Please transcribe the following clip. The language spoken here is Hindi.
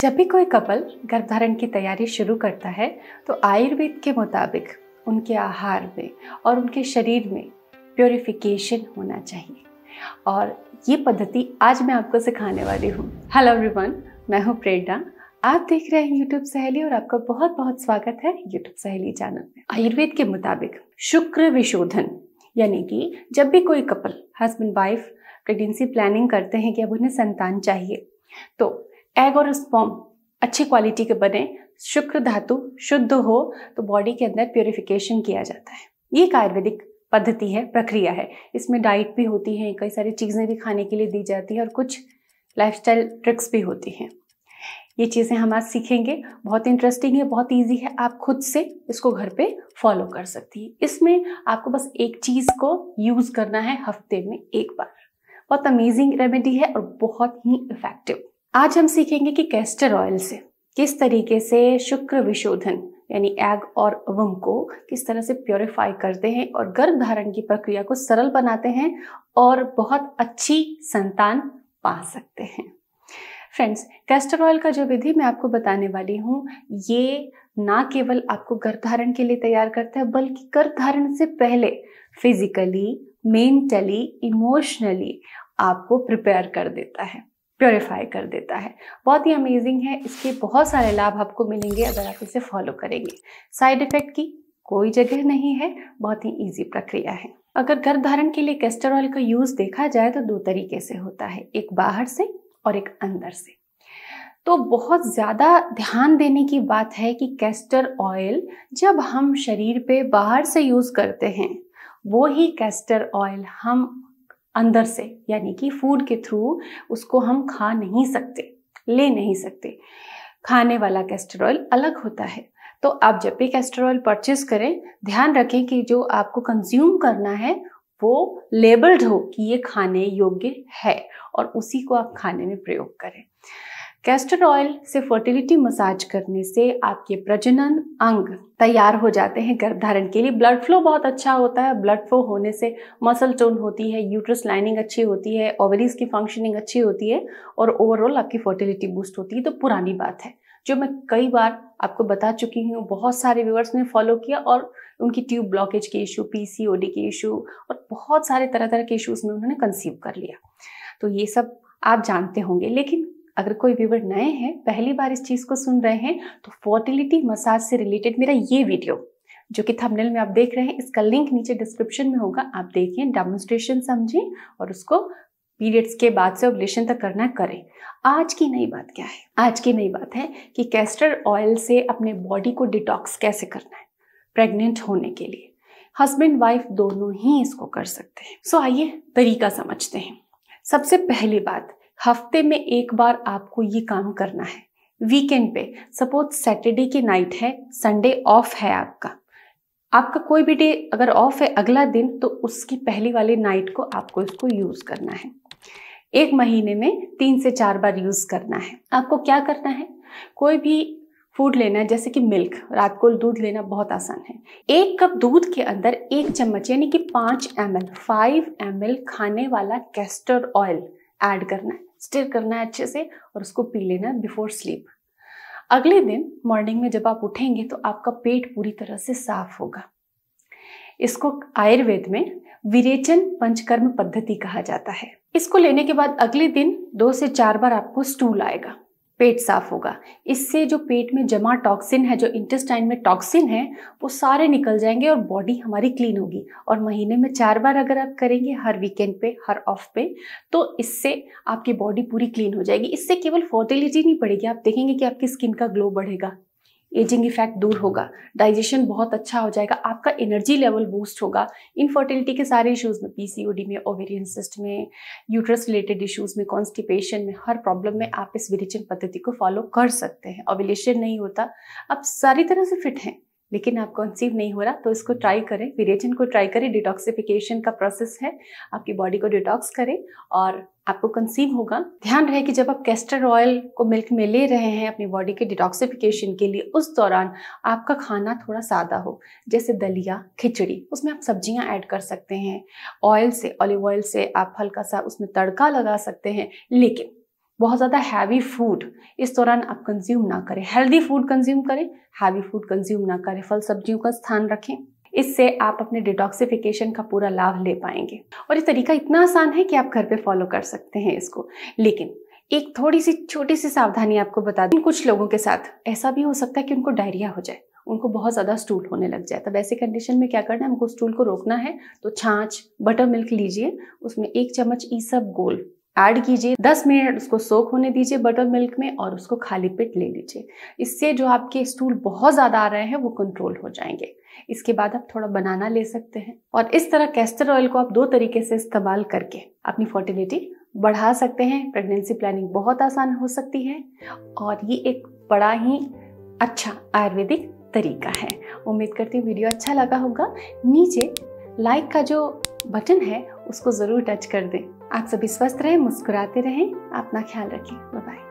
जब भी कोई कपल गर्भधारण की तैयारी शुरू करता है तो आयुर्वेद के मुताबिक उनके आहार में और उनके शरीर में प्योरिफिकेशन होना चाहिए। और ये पद्धति आज मैं आपको सिखाने वाली हूँ। हेलो एवरीवन मैं हूँ प्रेरणा। आप देख रहे हैं यूट्यूब सहेली और आपका बहुत बहुत स्वागत है यूट्यूब सहेली चैनल में। आयुर्वेद के मुताबिक शुक्र विशोधन, यानी कि जब भी कोई couple husband wife pregnancy planning करते हैं कि अब उन्हें संतान चाहिए तो एग और स्पॉम अच्छी क्वालिटी के बने, शुक्र धातु शुद्ध हो तो बॉडी के अंदर प्योरिफिकेशन किया जाता है। ये एक आयुर्वेदिक पद्धति है, प्रक्रिया है। इसमें डाइट भी होती है, कई सारी चीज़ें भी खाने के लिए दी जाती है और कुछ लाइफस्टाइल ट्रिक्स भी होती हैं। ये चीज़ें हम आज सीखेंगे। बहुत इंटरेस्टिंग है, बहुत इजी है। आप खुद से इसको घर पे फॉलो कर सकती है। इसमें आपको बस एक चीज़ को यूज़ करना है हफ़्ते में एक बार। बहुत अमेजिंग रेमेडी है और बहुत ही इफ़ेक्टिव आज हम सीखेंगे कि कैस्टर ऑयल से किस तरीके से शुक्र विशोधन, यानी एग और वम को किस तरह से प्योरीफाई करते हैं और गर्भ धारण की प्रक्रिया को सरल बनाते हैं और बहुत अच्छी संतान पा सकते हैं। फ्रेंड्स कैस्टर ऑयल का जो विधि मैं आपको बताने वाली हूँ, ये ना केवल आपको गर्भधारण के लिए तैयार करता है, बल्कि गर्भधारण से पहले फिजिकली मेंटली इमोशनली आपको प्रिपेयर कर देता है। प्योरीफाई कर देता है। बहुत ही अमेजिंग है। इसके बहुत सारे लाभ आपको मिलेंगे अगर आप इसे फॉलो करेंगे। साइड इफ़ेक्ट की कोई जगह नहीं है। बहुत ही इजी प्रक्रिया है। अगर गर्भ धारण के लिए कैस्टर ऑयल का यूज़ देखा जाए तो दो तरीके से होता है। एक बाहर से और एक अंदर से। तो बहुत ज़्यादा ध्यान देने की बात है कि कैस्टर ऑयल जब हम शरीर पे बाहर से यूज़ करते हैं, वो ही कैस्टर ऑयल हम अंदर से, यानी कि फ़ूड के थ्रू उसको हम खा नहीं सकते, ले नहीं सकते। खाने वाला कैस्टर ऑयल अलग होता है। तो आप जब भी कैस्टर ऑयल परचेज करें, ध्यान रखें कि जो आपको कंज्यूम करना है, वो लेबल्ड हो कि ये खाने योग्य है और उसी को आप खाने में प्रयोग करें। कैस्टर ऑयल से फर्टिलिटी मसाज करने से आपके प्रजनन अंग तैयार हो जाते हैं। गर्भधारण के लिए ब्लड फ्लो बहुत अच्छा होता है। ब्लड फ्लो होने से मसल टोन होती है यूट्रस लाइनिंग अच्छी होती है ओवरीज की फंक्शनिंग अच्छी होती है और ओवरऑल आपकी फर्टिलिटी बूस्ट होती है। तो पुरानी बात है, जो मैं कई बार आपको बता चुकी हूँ, बहुत सारे व्यूवर्स ने फॉलो किया और उनकी ट्यूब ब्लॉकेज के इशू पीसीओडी के इशू और बहुत सारे तरह तरह के इशूज में उन्होंने कंसीव कर लिया। तो ये सब आप जानते होंगे, लेकिन अगर कोई व्यूवर नए हैं, पहली बार इस चीज़ को सुन रहे हैं तो फर्टिलिटी मसाज से रिलेटेड मेरा ये वीडियो जो कि थंबनेल में आप देख रहे हैं, इसका लिंक नीचे डिस्क्रिप्शन में होगा, आप देखें डेमोन्स्ट्रेशन समझें और उसको पीरियड्स के बाद से ओवलेशन तक करना करें। आज की नई बात क्या है? आज की नई बात है कि कैस्टर ऑयल से अपने बॉडी को डिटॉक्स कैसे करना है प्रेग्नेंट होने के लिए। हस्बैंड वाइफ दोनों ही इसको कर सकते हैं। सो आइए, तरीका समझते हैं। सबसे पहली बात हफ़्ते में एक बार आपको ये काम करना है। वीकेंड पे, सपोज़ सैटरडे की नाइट है, संडे ऑफ़ है आपका। आपका कोई भी डे अगर ऑफ़ है अगला दिन तो उसकी पहली वाली नाइट को आपको इसको यूज़ करना है। एक महीने में तीन से चार बार यूज़ करना है। आपको क्या करना है? कोई भी फ़ूड लेना है, जैसे कि मिल्क, रात को दूध लेना बहुत आसान है। एक कप दूध के अंदर एक चम्मच, यानी कि पाँच M L, five M L खाने वाला कैस्टर ऑयल ऐड करना है। स्टिर करना है अच्छे से और उसको पी लेना है बिफोर स्लीप अगले दिन मॉर्निंग में जब आप उठेंगे तो आपका पेट पूरी तरह से साफ़ होगा. इसको आयुर्वेद में विरेचन पंचकर्म पद्धति कहा जाता है. इसको लेने के बाद अगले दिन दो से चार बार आपको स्टूल आएगा. पेट साफ़ होगा। इससे जो पेट में जमा टॉक्सिन है, जो इंटेस्टाइन में टॉक्सिन है, वो सारे निकल जाएँगे और बॉडी हमारी क्लीन होगी। और महीने में चार बार अगर आप करेंगे, हर वीकेंड पे, हर ऑफ़ पे तो इससे आपकी बॉडी पूरी क्लीन हो जाएगी। इससे केवल फर्टिलिटी नहीं बढ़ेगी आप देखेंगे कि आपकी स्किन का ग्लो बढ़ेगा। एजिंग इफ़ेक्ट दूर होगा। डाइजेशन बहुत अच्छा हो जाएगा। आपका एनर्जी लेवल बूस्ट होगा। इनफर्टिलिटी के सारे इश्यूज़ में पीसीओडी में ओवेरियन सिस्ट में यूट्रस रिलेटेड इश्यूज़ में कॉन्स्टिपेशन में, हर प्रॉब्लम में आप इस विरेचन पद्धति को फॉलो कर सकते हैं। ओविलेशन नहीं होता। आप सारी तरह से फिट हैं। लेकिन आप कंसीव नहीं हो रहा तो इसको ट्राई करें। विरेचन को ट्राई करें। डिटॉक्सिफिकेशन का प्रोसेस है। आपकी बॉडी को डिटॉक्स करें और आपको कंसीव होगा। ध्यान रहे कि जब आप कैस्टर ऑयल को मिल्क में ले रहे हैं अपनी बॉडी के डिटॉक्सिफिकेशन के लिए, उस दौरान आपका खाना थोड़ा सादा हो। जैसे दलिया, खिचड़ी, उसमें आप सब्ज़ियाँ ऐड कर सकते हैं। ऑयल से ऑलिव ऑयल से आप हल्का सा उसमें तड़का लगा सकते हैं। लेकिन बहुत ज़्यादा हैवी फ़ूड इस दौरान आप कंज्यूम ना करें। हेल्दी फ़ूड कंज्यूम करें हैवी फ़ूड कंज्यूम ना करें। फल सब्जियों का स्थान रखें। इससे आप अपने डिटॉक्सिफिकेशन का पूरा लाभ ले पाएँगे। और ये तरीका इतना आसान है कि आप घर पे फॉलो कर सकते हैं इसको। लेकिन एक थोड़ी सी छोटी सी सावधानी आपको बता दें। कुछ लोगों के साथ ऐसा भी हो सकता है कि उनको डायरिया हो जाए। उनको बहुत ज़्यादा स्टूल होने लग जाए। तब ऐसे कंडीशन में क्या करना है? हमको स्टूल को रोकना है। तो छाछ बटर मिल्क लीजिए। उसमें एक चम्मच ई सब गोल ऐड कीजिए। 10 मिनट उसको सोख होने दीजिए बटर मिल्क में और उसको खाली पेट ले लीजिए। इससे जो आपके स्टूल बहुत ज़्यादा आ रहे हैं, वो कंट्रोल हो जाएँगे। इसके बाद आप थोड़ा बनाना ले सकते हैं। और इस तरह कैस्टर ऑयल को आप दो तरीके से इस्तेमाल करके अपनी फर्टिलिटी बढ़ा सकते हैं। प्रेगनेंसी प्लानिंग बहुत आसान हो सकती है। और ये एक बड़ा ही अच्छा आयुर्वेदिक तरीका है। उम्मीद करती हूँ वीडियो अच्छा लगा होगा। नीचे लाइक का जो बटन है उसको ज़रूर टच कर दें। आप सभी स्वस्थ रहें, मुस्कुराते रहें, अपना ख्याल रखें। बाय